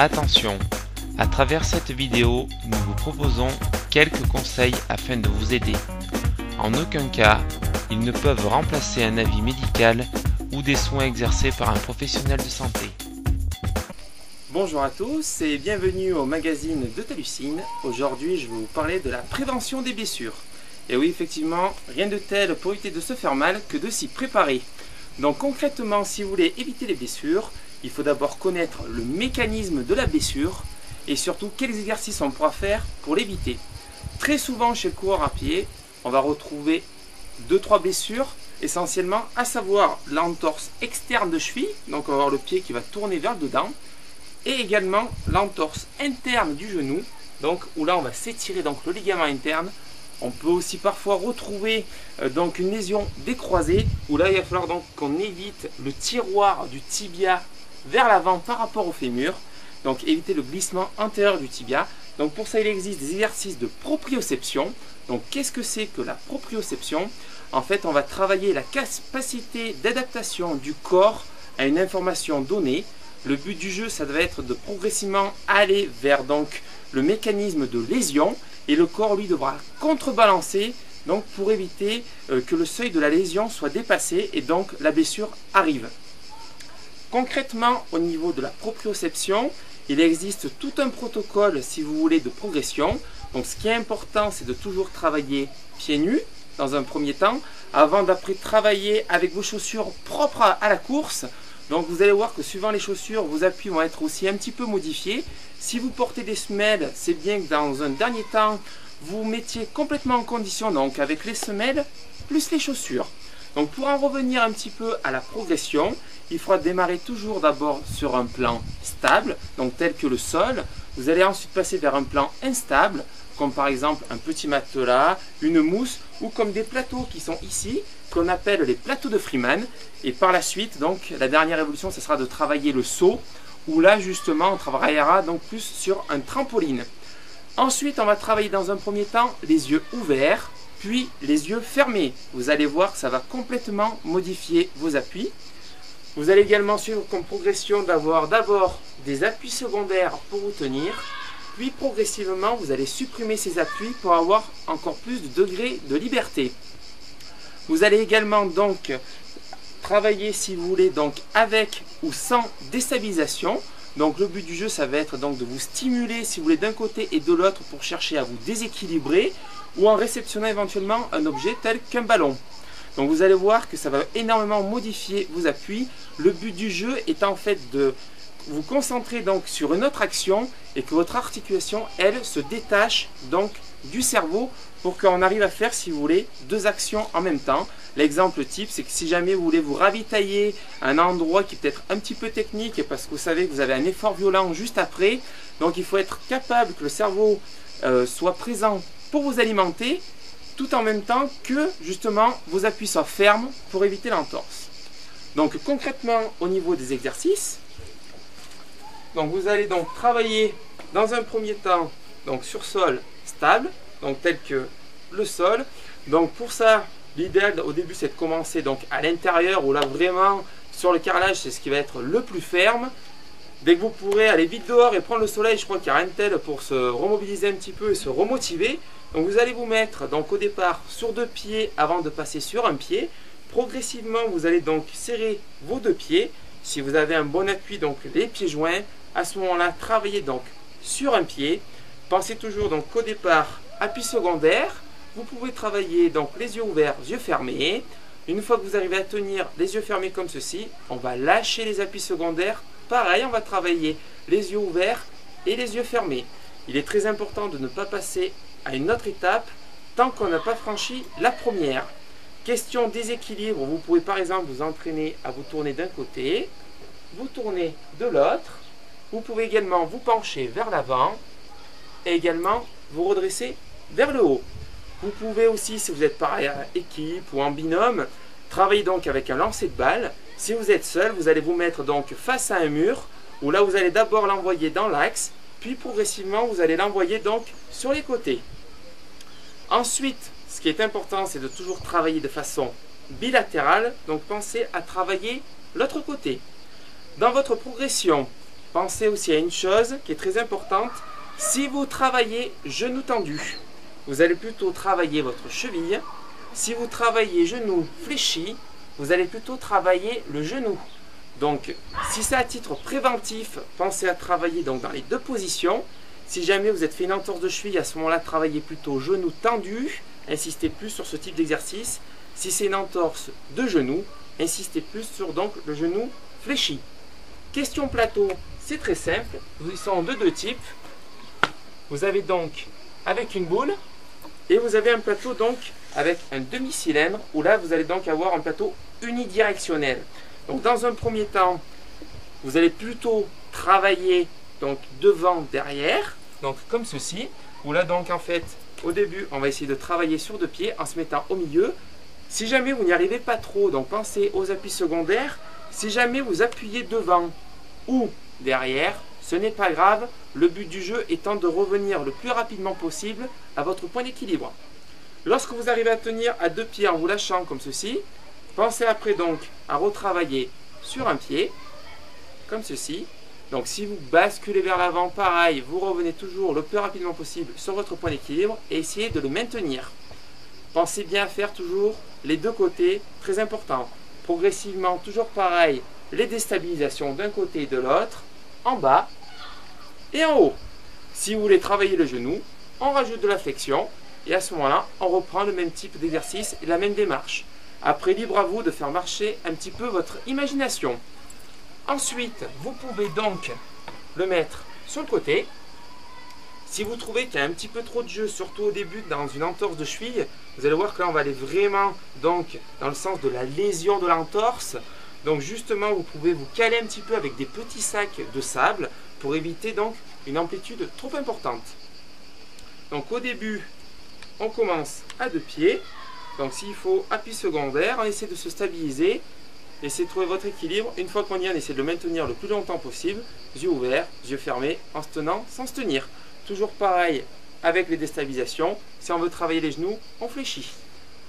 Attention, à travers cette vidéo, nous vous proposons quelques conseils afin de vous aider. En aucun cas, ils ne peuvent remplacer un avis médical ou des soins exercés par un professionnel de santé. Bonjour à tous et bienvenue au magazine de Talucine. Aujourd'hui, je vais vous parler de la prévention des blessures. Et oui, effectivement, rien de tel pour éviter de se faire mal que de s'y préparer. Donc concrètement, si vous voulez éviter les blessures, il faut d'abord connaître le mécanisme de la blessure et surtout quels exercices on pourra faire pour l'éviter. Très souvent chez le coureur à pied, on va retrouver 2-3 blessures essentiellement, à savoir l'entorse externe de cheville, donc on va avoir le pied qui va tourner vers le dedans, et également l'entorse interne du genou, donc où là on va s'étirer donc le ligament interne. On peut aussi parfois retrouver euh, une lésion décroisée, où là il va falloir donc qu'on évite le tiroir du tibia vers l'avant par rapport au fémur. Donc éviter le glissement antérieur du tibia. Donc pour ça il existe des exercices de proprioception. Donc qu'est-ce que c'est que la proprioception? En fait on va travailler la capacité d'adaptation du corps à une information donnée. Le but du jeu ça devait être de progressivement aller vers donc le mécanisme de lésion et le corps lui devra contrebalancer donc pour éviter euh, que le seuil de la lésion soit dépassé et donc la blessure arrive. Concrètement, au niveau de la proprioception, il existe tout un protocole, si vous voulez, de progression. Donc ce qui est important, c'est de toujours travailler pieds nus, dans un premier temps, avant d'après travailler avec vos chaussures propres à la course. Donc vous allez voir que suivant les chaussures, vos appuis vont être aussi un petit peu modifiés. Si vous portez des semelles, c'est bien que dans un dernier temps, vous mettiez complètement en condition, donc avec les semelles plus les chaussures. Donc pour en revenir un petit peu à la progression, il faudra démarrer toujours d'abord sur un plan stable, donc tel que le sol. Vous allez ensuite passer vers un plan instable, comme par exemple un petit matelas, une mousse, ou comme des plateaux qui sont ici, qu'on appelle les plateaux de Freeman. Et par la suite, donc la dernière évolution, ce sera de travailler le saut, où là justement on travaillera donc plus sur un trampoline. Ensuite, on va travailler dans un premier temps les yeux ouverts, puis les yeux fermés. Vous allez voir que ça va complètement modifier vos appuis. Vous allez également suivre comme progression d'avoir d'abord des appuis secondaires pour vous tenir, puis progressivement vous allez supprimer ces appuis pour avoir encore plus de degrés de liberté. Vous allez également donc travailler si vous voulez donc avec ou sans déstabilisation. Donc le but du jeu ça va être donc de vous stimuler si vous voulez d'un côté et de l'autre pour chercher à vous déséquilibrer ou en réceptionnant éventuellement un objet tel qu'un ballon. Donc vous allez voir que ça va énormément modifier vos appuis. Le but du jeu est en fait de vous concentrer donc sur une autre action et que votre articulation, elle, se détache donc du cerveau pour qu'on arrive à faire, si vous voulez, deux actions en même temps. L'exemple type, c'est que si jamais vous voulez vous ravitailler à un endroit qui peut être un petit peu technique parce que vous savez que vous avez un effort violent juste après, donc il faut être capable que le cerveau euh, soit présent pour vous alimenter tout en même temps que justement vos appuis soient fermes pour éviter l'entorse. Donc concrètement au niveau des exercices, donc vous allez donc travailler dans un premier temps donc sur sol stable, donc tel que le sol. Donc pour ça, l'idéal au début c'est de commencer donc à l'intérieur où là vraiment sur le carrelage c'est ce qui va être le plus ferme. Dès que vous pourrez aller vite dehors et prendre le soleil, je crois qu'il n'y a rien de tel pour se remobiliser un petit peu et se remotiver. Donc vous allez vous mettre donc au départ sur deux pieds avant de passer sur un pied. Progressivement, vous allez donc serrer vos deux pieds. Si vous avez un bon appui, donc les pieds joints, à ce moment-là, travaillez donc sur un pied. Pensez toujours donc au départ appui secondaire. Vous pouvez travailler donc les yeux ouverts, yeux fermés. Une fois que vous arrivez à tenir les yeux fermés comme ceci, on va lâcher les appuis secondaires. Pareil, on va travailler les yeux ouverts et les yeux fermés. Il est très important de ne pas passer à une autre étape tant qu'on n'a pas franchi la première. Question déséquilibre, vous pouvez par exemple vous entraîner à vous tourner d'un côté, vous tourner de l'autre. Vous pouvez également vous pencher vers l'avant et également vous redresser vers le haut. Vous pouvez aussi, si vous êtes par équipe ou en binôme, travailler donc avec un lancer de balle. Si vous êtes seul, vous allez vous mettre donc face à un mur où là vous allez d'abord l'envoyer dans l'axe, puis progressivement vous allez l'envoyer donc sur les côtés. Ensuite, ce qui est important, c'est de toujours travailler de façon bilatérale. Donc pensez à travailler l'autre côté. Dans votre progression, pensez aussi à une chose qui est très importante. Si vous travaillez genou tendu, vous allez plutôt travailler votre cheville. Si vous travaillez genou fléchi, vous allez plutôt travailler le genou. Donc, si c'est à titre préventif, pensez à travailler donc dans les deux positions. Si jamais vous êtes fait une entorse de cheville, à ce moment-là, travaillez plutôt genou tendu. Insistez plus sur ce type d'exercice. Si c'est une entorse de genou, insistez plus sur le genou fléchi. Question plateau, c'est très simple. Ils sont de deux types. Vous avez donc avec une boule et vous avez un plateau donc avec un demi-cylindre où là vous allez donc avoir un plateau unidirectionnel. Donc dans un premier temps, vous allez plutôt travailler donc devant, derrière, donc comme ceci, où là donc en fait au début on va essayer de travailler sur deux pieds en se mettant au milieu. Si jamais vous n'y arrivez pas trop, donc pensez aux appuis secondaires. Si jamais vous appuyez devant ou derrière, ce n'est pas grave. Le but du jeu étant de revenir le plus rapidement possible à votre point d'équilibre. Lorsque vous arrivez à tenir à deux pieds en vous lâchant comme ceci, pensez après donc à retravailler sur un pied, comme ceci. Donc si vous basculez vers l'avant, pareil, vous revenez toujours le plus rapidement possible sur votre point d'équilibre et essayez de le maintenir. Pensez bien à faire toujours les deux côtés, très important. Progressivement, toujours pareil, les déstabilisations d'un côté et de l'autre, en bas et en haut. Si vous voulez travailler le genou, on rajoute de la flexion et à ce moment-là, on reprend le même type d'exercice et la même démarche. Après, libre à vous de faire marcher un petit peu votre imagination. Ensuite, vous pouvez donc le mettre sur le côté. Si vous trouvez qu'il y a un petit peu trop de jeu, surtout au début dans une entorse de cheville, vous allez voir que là on va aller vraiment donc dans le sens de la lésion de l'entorse. Donc justement, vous pouvez vous caler un petit peu avec des petits sacs de sable pour éviter donc une amplitude trop importante. Donc au début, on commence à deux pieds. Donc s'il faut appui secondaire, on essaie de se stabiliser, essayez de trouver votre équilibre. Une fois qu'on y est, on essaie de le maintenir le plus longtemps possible, yeux ouverts, yeux fermés, en se tenant sans se tenir. Toujours pareil avec les déstabilisations. Si on veut travailler les genoux, on fléchit.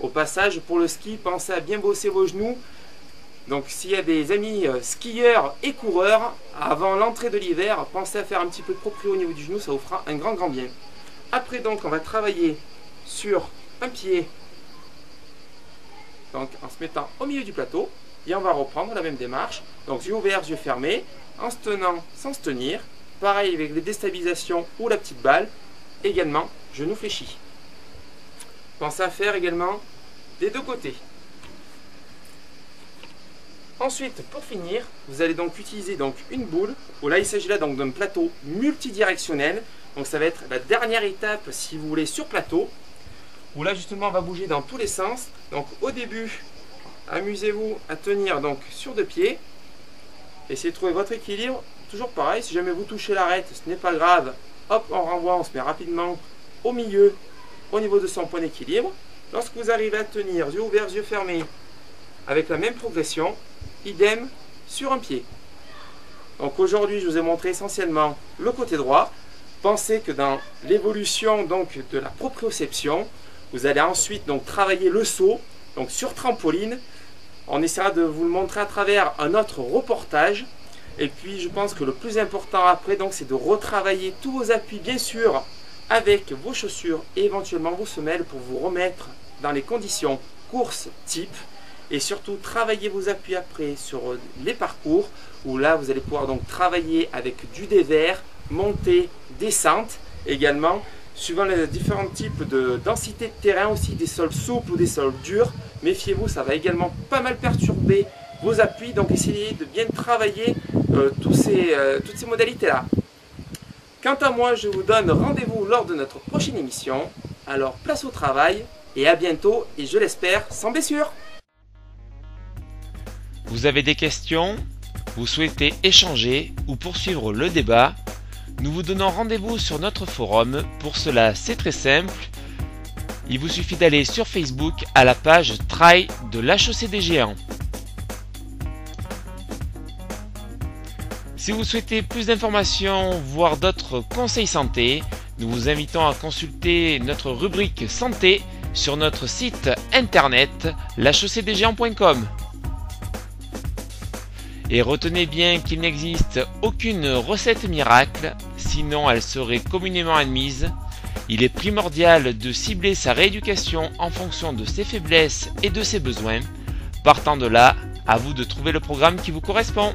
Au passage, pour le ski, pensez à bien bosser vos genoux donc s'il y a des amis euh, skieurs et coureurs, avant l'entrée de l'hiver, pensez à faire un petit peu de proprio au niveau du genou, ça vous fera un grand grand bien. Après donc on va travailler sur un pied, donc en se mettant au milieu du plateau, et on va reprendre la même démarche. Donc yeux ouverts, yeux fermés, en se tenant sans se tenir, pareil avec les déstabilisations ou la petite balle, également genou fléchi. Pensez à faire également des deux côtés. Ensuite, pour finir, vous allez donc utiliser une boule, là il s'agit là donc d'un plateau multidirectionnel. Donc ça va être la dernière étape si vous voulez sur plateau, où là justement on va bouger dans tous les sens. Donc au début, amusez-vous à tenir donc sur deux pieds. Essayez de trouver votre équilibre. Toujours pareil, si jamais vous touchez l'arête, ce n'est pas grave. Hop, on renvoie, on se met rapidement au milieu, au niveau de son point d'équilibre. Lorsque vous arrivez à tenir, yeux ouverts, yeux fermés, avec la même progression, idem sur un pied. Donc aujourd'hui, je vous ai montré essentiellement le côté droit. Pensez que dans l'évolution donc de la proprioception, vous allez ensuite donc travailler le saut, donc sur trampoline. On essaiera de vous le montrer à travers un autre reportage. Et puis, je pense que le plus important après, donc, c'est de retravailler tous vos appuis, bien sûr, avec vos chaussures et éventuellement vos semelles pour vous remettre dans les conditions course type et surtout travailler vos appuis après sur les parcours où là vous allez pouvoir donc travailler avec du dévers, montée, descente également suivant les différents types de densité de terrain aussi des sols souples ou des sols durs méfiez-vous ça va également pas mal perturber vos appuis. Donc essayez de bien travailler euh, euh, toutes ces modalités là quant à moi je vous donne rendez-vous lors de notre prochaine émission. Alors place au travail et à bientôt et je l'espère sans blessure. Vous avez des questions? Vous souhaitez échanger ou poursuivre le débat? Nous vous donnons rendez-vous sur notre forum. Pour cela, c'est très simple. Il vous suffit d'aller sur Facebook à la page Try de l'HEC des géants. Si vous souhaitez plus d'informations, voire d'autres conseils santé, nous vous invitons à consulter notre rubrique santé sur notre site internet l'hecdgéants.com. Et retenez bien qu'il n'existe aucune recette miracle, sinon elle serait communément admise. Il est primordial de cibler sa rééducation en fonction de ses faiblesses et de ses besoins. Partant de là, à vous de trouver le programme qui vous correspond.